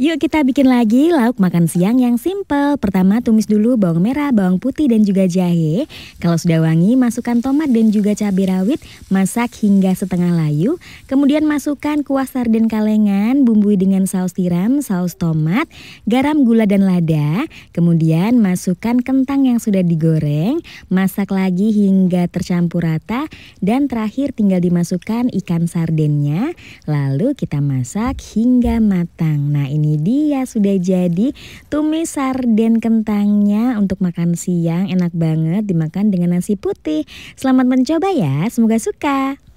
Yuk kita bikin lagi lauk makan siang yang simple. Pertama tumis dulu bawang merah, bawang putih dan juga jahe. Kalau sudah wangi masukkan tomat dan juga cabai rawit, masak hingga setengah layu. Kemudian masukkan kuah sarden kalengan, bumbui dengan saus tiram, saus tomat, garam, gula dan lada. Kemudian masukkan kentang yang sudah digoreng, masak lagi hingga tercampur rata dan terakhir tinggal dimasukkan ikan sardennya. Lalu kita masak hingga matang. Nah, sudah jadi tumis sarden kentangnya untuk makan siang enak banget dimakan dengan nasi putih. Selamat mencoba ya, semoga suka.